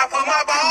I put my ball.